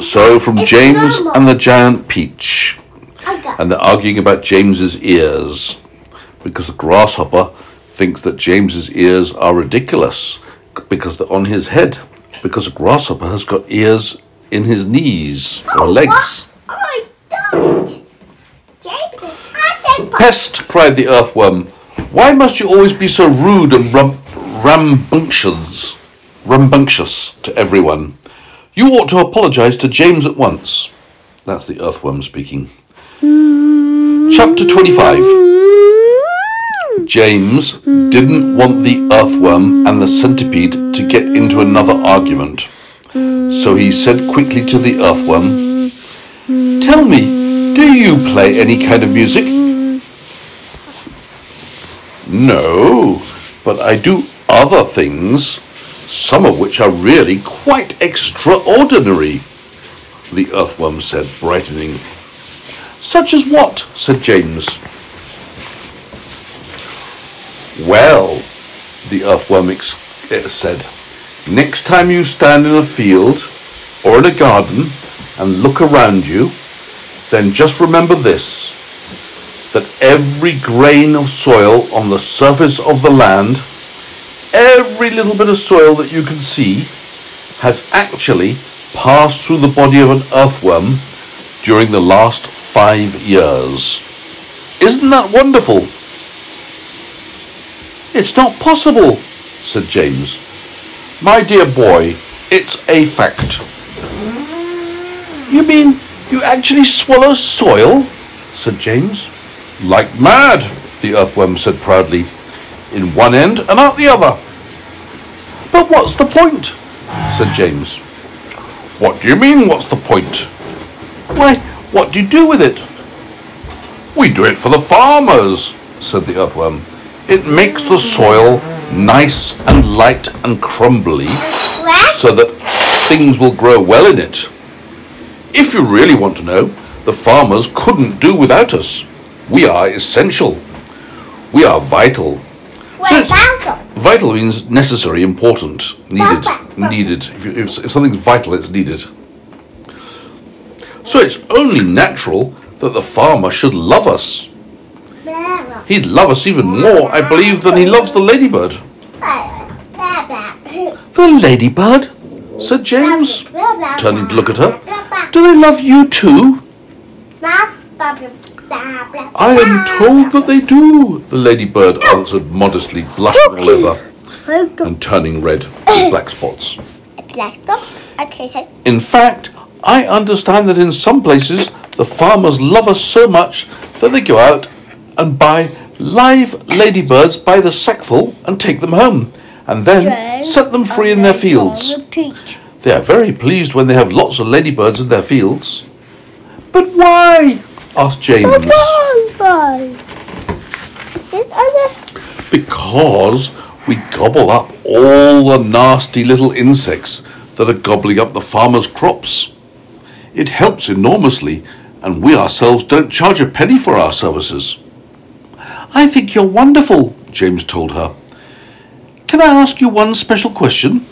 So from It's James normal. and the giant peach. And they're arguing about James's ears because the grasshopper thinks that James's ears are ridiculous because they're on his head because a grasshopper has got ears in his knees or oh, legs. Oh, I don't. James Pest! cried the earthworm. Why must you always be so rude and rambunctious, rambunctious to everyone? You ought to apologize to James at once. That's the earthworm speaking. Chapter 25 James didn't want the earthworm and the centipede to get into another argument. So he said quickly to the earthworm, Tell me, do you play any kind of music? No, but I do other things, some of which are really quite extraordinary, the earthworm said, brightening. Such as what? said James. Well, the earthworm eh, said, next time you stand in a field or in a garden and look around you, then just remember this that every grain of soil on the surface of the land, every little bit of soil that you can see, has actually passed through the body of an earthworm during the last five years. Isn't that wonderful? It's not possible, said James. My dear boy, it's a fact. You mean you actually swallow soil? said James. Like mad, the earthworm said proudly. In one end and out the other. But what's the point? said James. What do you mean, what's the point? Why, what do you do with it? We do it for the farmers, said the earthworm. It makes the soil nice and light and crumbly so that things will grow well in it. If you really want to know, the farmers couldn't do without us. We are essential. We are vital. Wait, Malcolm. Vital means necessary, important, needed, needed. If, if, if something's vital, it's needed. So it's only natural that the farmer should love us. He'd love us even more, I believe, than he loves the ladybird. The ladybird? said James, turning to look at her. Do they love you too? I am told that they do, the ladybird answered modestly, blushing all over and turning red with black spots. Black stuff. Okay, okay. In fact, I understand that in some places the farmers love us so much that they go out and buy live ladybirds by the sackful and take them home, and then set them free in their fields. They are very pleased when they have lots of ladybirds in their fields. But why? Asked James. Oh, is it over? Because we gobble up all the nasty little insects that are gobbling up the farmers' crops. It helps enormously, and we ourselves don't charge a penny for our services. I think you're wonderful, James told her. Can I ask you one special question?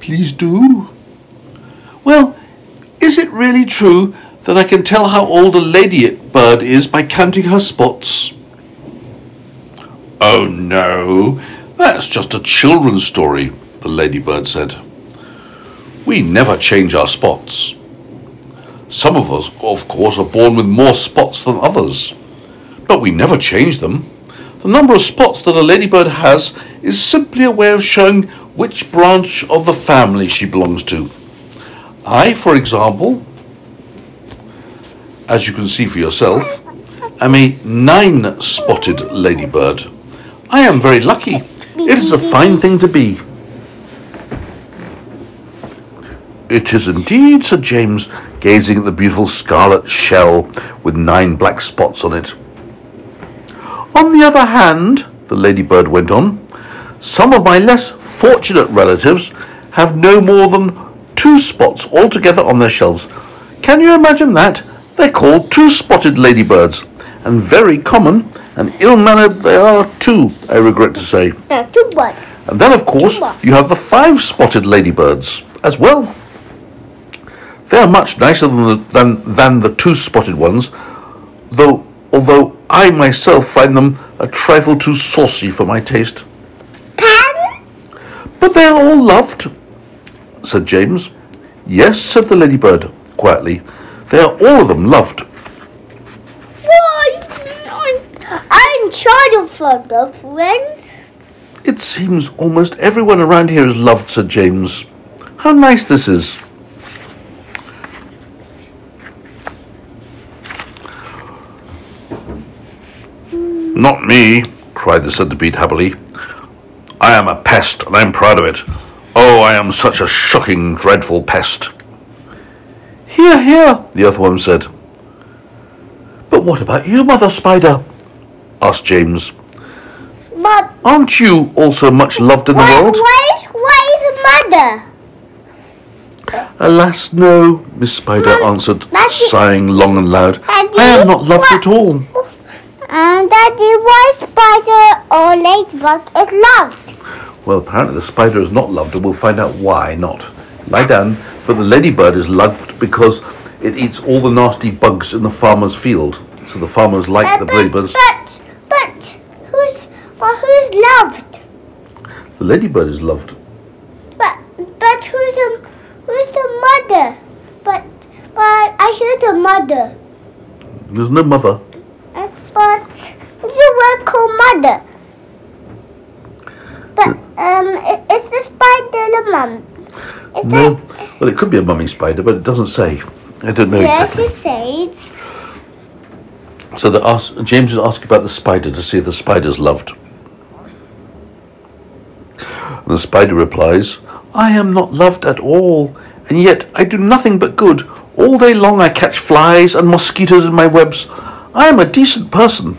Please do. Well, is it really true that I can tell how old a ladybird is by counting her spots? Oh no, that's just a children's story, the ladybird said. We never change our spots. Some of us, of course, are born with more spots than others, but we never change them. The number of spots that a ladybird has is simply a way of showing which branch of the family she belongs to. I, for example, as you can see for yourself, am a nine-spotted ladybird. I am very lucky. It is a fine thing to be. It is indeed, said James, gazing at the beautiful scarlet shell with nine black spots on it. On the other hand, the ladybird went on, some of my less fortunate relatives have no more than two spots altogether on their shells. Can you imagine that? They're called two-spotted ladybirds, and very common and ill-mannered they are too, I regret to say. No, two one. And then, of course, you have the five-spotted ladybirds as well. They are much nicer than the, than, than the two-spotted ones, though although I myself find them a trifle too saucy for my taste. Pardon? But they are all loved, said James. Yes, said the ladybird quietly. They are all of them loved. Why? I'm, trying to find the friends. It seems almost everyone around here is loved, said James. How nice this is. Not me, cried the centipede happily. I am a pest, and I'm proud of it. Oh, I am such a shocking, dreadful pest. Hear, hear, the other earthworm said. But what about you, Mother Spider? asked James. But Aren't you also much loved in the why, world? why, is, why is mother? Alas, no, Miss Spider Mum, answered, Daddy- sighing long and loud. Daddy, I am not loved what- at all. And Daddy, why spider or ladybug is loved? Well, apparently the spider is not loved, and we'll find out why not. Lie down, but the ladybird is loved because it eats all the nasty bugs in the farmer's field. So the farmers like Uh, the ladybirds. but, but, who's, but who's loved? The ladybird is loved. But, but who's the, who's the mother? But, but I hear the mother. There's no mother. Uh, But it's a word called mother. But um, i- is the spider the mum? No. Well, it could be a mummy spider, but it doesn't say. I don't know yes, exactly. it says. So the ask, James is asking about the spider to see if the spider's loved. And the spider replies, I am not loved at all, and yet I do nothing but good. All day long I catch flies and mosquitoes in my webs. I am a decent person.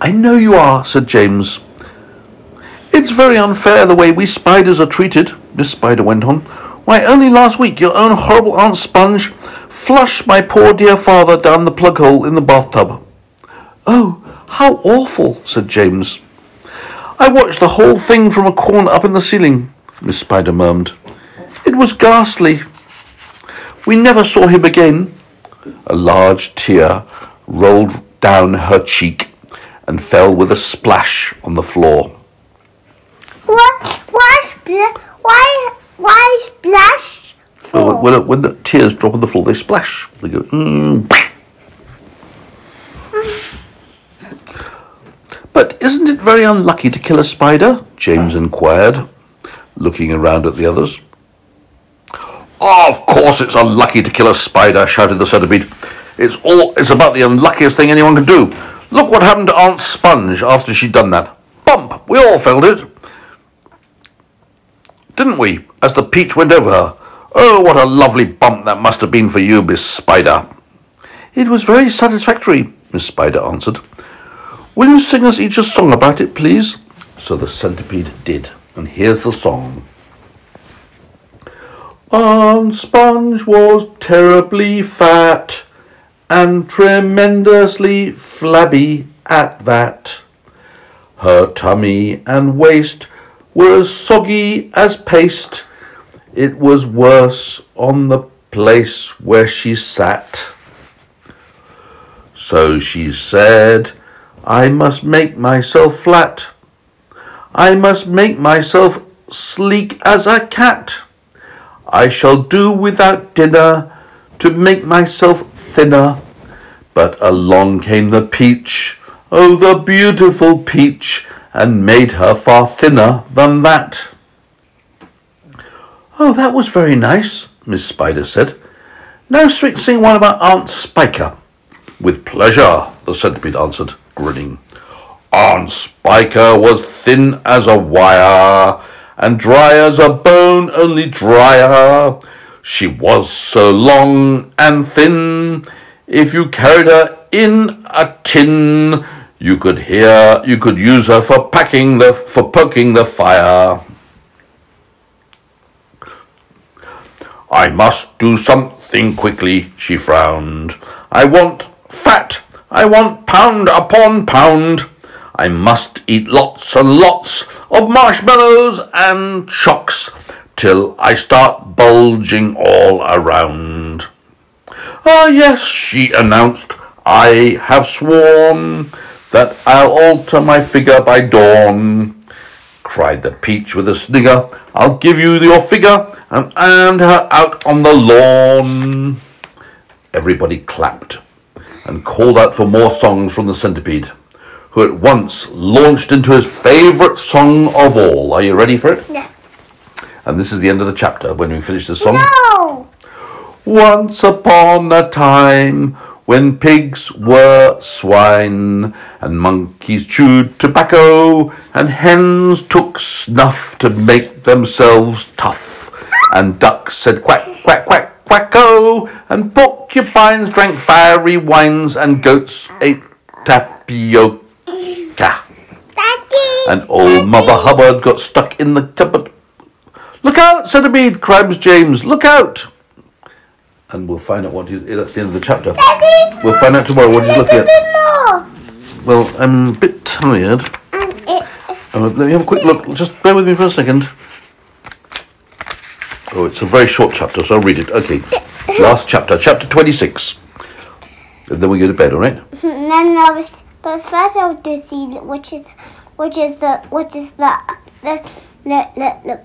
I know you are, said James. It's very unfair the way we spiders are treated, Miss Spider went on. Why, only last week your own horrible Aunt Sponge flushed my poor dear father down the plug hole in the bathtub. Oh, how awful, said James. I watched the whole thing from a corner up in the ceiling, Miss Spider murmured. It was ghastly. We never saw him again. A large tear rolled down her cheek and fell with a splash on the floor. What? Why Why? Why splash? For? when, when the tears drop on the floor, they splash. They go. Mm. But isn't it very unlucky to kill a spider? James inquired, looking around at the others. of course, it's unlucky to kill a spider! shouted the centipede. It's all. It's about the unluckiest thing anyone can do. Look what happened to Aunt Sponge after she'd done that. Bump! We all felt it didn't we, as the peach went over her? Oh, what a lovely bump that must have been for you, Miss Spider. It was very satisfactory, Miss Spider answered. Will you sing us each a song about it, please? So the centipede did, and here's the song. Aunt Sponge was terribly fat and tremendously flabby at that. Her tummy and waist were as soggy as paste. It was worse on the place where she sat. So she said, I must make myself flat. I must make myself sleek as a cat. I shall do without dinner to make myself thinner. But along came the peach, oh, the beautiful peach, and made her far thinner than that. Oh, that was very nice, Miss Spider said. Now sing sing one about Aunt Spiker. With pleasure, the centipede answered, grinning. Aunt Spiker was thin as a wire, and dry as a bone, only drier. She was so long and thin, if you carried her in a tin, you could hear, you could use her for packing the, for poking the fire. I must do something quickly, she frowned. I want fat, I want pound upon pound. I must eat lots and lots of marshmallows and chocks till I start bulging all around. Ah, yes, she announced, I have sworn that I'll alter my figure by dawn. Cried the peach with a snigger, I'll give you your figure and and her out on the lawn. Everybody clapped and called out for more songs from the centipede, who at once launched into his favourite song of all. Are you ready for it? Yes. And this is the end of the chapter when we finish the song. No. Once upon a time, when pigs were swine, and monkeys chewed tobacco, and hens took snuff to make themselves tough, and ducks said quack, quack, quack, quacko, and porcupines drank fiery wines, and goats ate tapioca. Daddy. And old Mother Hubbard got stuck in the cupboard. Look out, centipede, cries James. Look out. And we'll find out what you, that's the end of the chapter. Daddy. We'll find out tomorrow what he's looking at. Well, I'm a bit tired. And it. Uh, let me have a quick look. Just bear with me for a second. Oh, it's a very short chapter, so I'll read it. Okay. Last chapter, chapter 26. And then we go to bed, all right? And then I was, but first I want to see which is, which is the, which is the, the, the, the,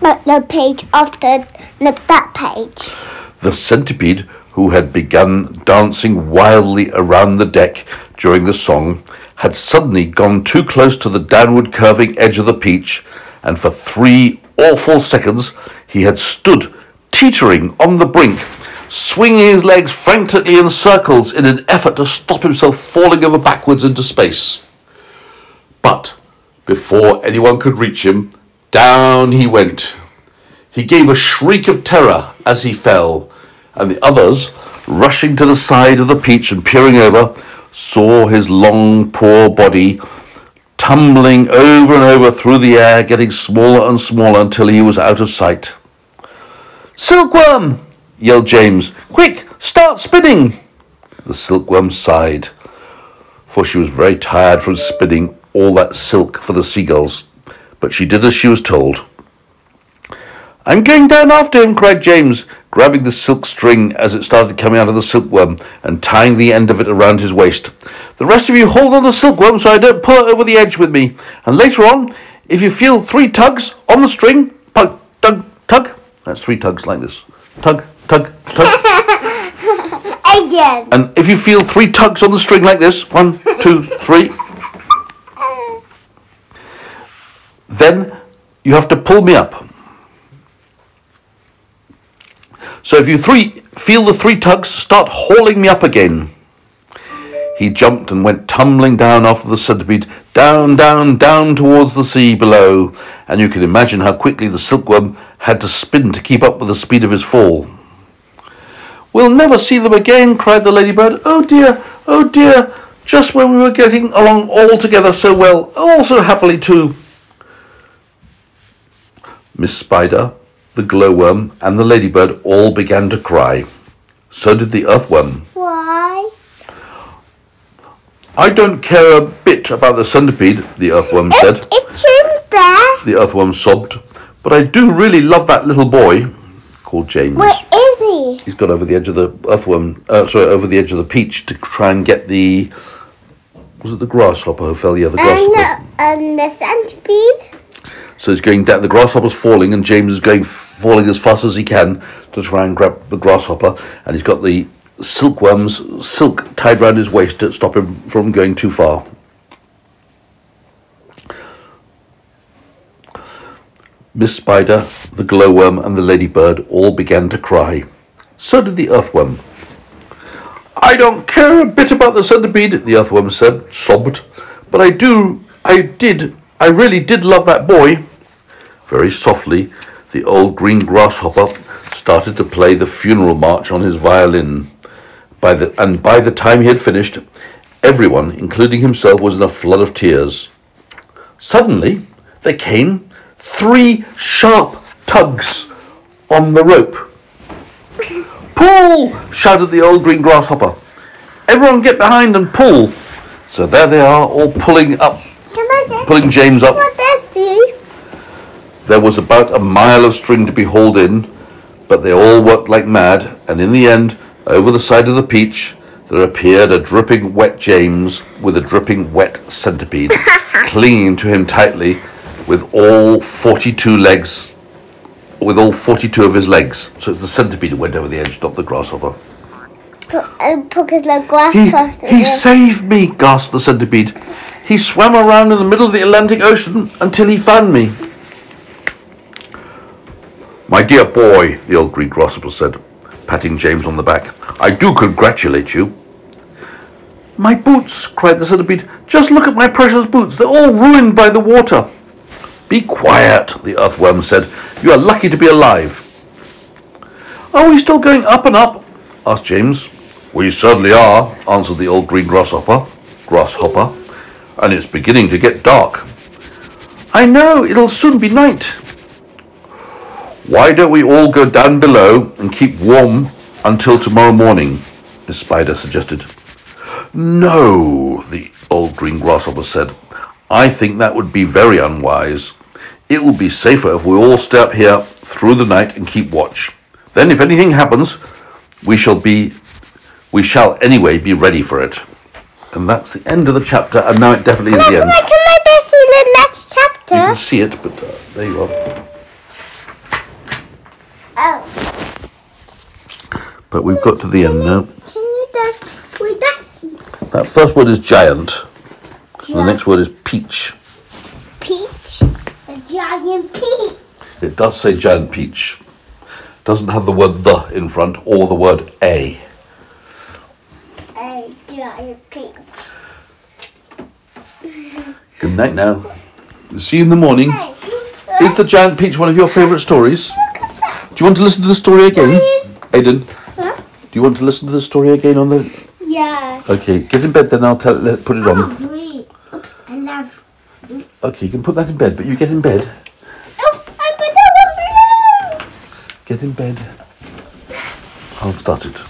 the, the page after the, that page. The centipede, who had begun dancing wildly around the deck during the song, had suddenly gone too close to the downward curving edge of the peach, and for three awful seconds he had stood teetering on the brink, swinging his legs frantically in circles in an effort to stop himself falling over backwards into space. But before anyone could reach him, down he went. He gave a shriek of terror as he fell, and the others, rushing to the side of the peach and peering over, saw his long, poor body tumbling over and over through the air, getting smaller and smaller until he was out of sight. Silkworm! yelled James. Quick, start spinning! The silkworm sighed, for she was very tired from spinning all that silk for the seagulls, but she did as she was told. I'm going down after him, cried James, grabbing the silk string as it started coming out of the silkworm and tying the end of it around his waist. The rest of you hold on the silkworm so I don't pull it over the edge with me. And later on, if you feel three tugs on the string, tug, tug, tug. That's three tugs like this. Tug, tug, tug. Again. and if you feel three tugs on the string like this, one, two, three, then you have to pull me up. So if you three feel the three tugs, start hauling me up again. He jumped and went tumbling down after the centipede, down, down, down towards the sea below, and you can imagine how quickly the silkworm had to spin to keep up with the speed of his fall. We'll never see them again, cried the ladybird. Oh dear, oh dear, just when we were getting along all together so well, all so happily too. Miss Spider, the glowworm, and the ladybird all began to cry. So did the earthworm. Why? I don't care a bit about the centipede, the earthworm said. It, it's in there. The earthworm sobbed. But I do really love that little boy, called James. Where is he? He's got over the edge of the earthworm, uh, sorry, over the edge of the peach to try and get the. Was it the grasshopper who fell? Yeah, the And grasshopper. the, and the centipede. So he's going down. The grasshopper's falling, and James is going falling as fast as he can to try and grab the grasshopper. And he's got the silkworm's silk tied round his waist to stop him from going too far. Miss Spider, the glowworm, and the ladybird all began to cry. So did the earthworm. I don't care a bit about the centipede, the earthworm said, sobbed. But I do, I did, I really did love that boy. Very softly, the old green grasshopper started to play the funeral march on his violin. By the, and by the time he had finished, everyone, including himself, was in a flood of tears. Suddenly, there came three sharp tugs on the rope. Pull! shouted the old green grasshopper. Everyone get behind and pull. So there they are, all pulling up, on, pulling James up. Does he? There was about a mile of string to be hauled in, but they all worked like mad, and in the end, Over the side of the peach, there appeared a dripping wet James with a dripping wet centipede, clinging to him tightly with all 42 legs, with all 42 of his legs. So it's the centipede that went over the edge, not the grasshopper. The He, grasshopper. he saved me, gasped the centipede. He swam around in the middle of the Atlantic Ocean until he found me. My dear boy, the old green grasshopper said, patting James on the back, I do congratulate you. My boots, cried the centipede. Just look at my precious boots. They're all ruined by the water. Be quiet, the earthworm said. You are lucky to be alive. Are we still going up and up? asked James. We certainly are, answered the old green grasshopper. Grasshopper. And it's beginning to get dark. I know, it'll soon be night. Why don't we all go down below and keep warm until tomorrow morning? Miss Spider suggested. No, the old green grasshopper said. I think that would be very unwise. It will be safer if we all stay up here through the night and keep watch. Then if anything happens, we shall be we shall anyway be ready for it. And that's the end of the chapter, and now it definitely is the end. Can I just see the next chapter? You can see it, but uh, there you are. Oh. But we've got to the end now. Can you just read that? That first word is giant. The next word is peach. Peach. A giant peach. It does say giant peach. Doesn't have the word the in front or the word a. A giant peach. Good night now. See you in the morning. Is the giant peach one of your favourite stories? Do you want to listen to the story again? Aidan, Huh? do you want to listen to the story again on the... Yeah. Okay, get in bed then I'll tell, let, put it Oh, on. wait. Oops, I love. Okay, you can put that in bed, but you get in bed. Oh, I put that one below. Get in bed. I'll start it.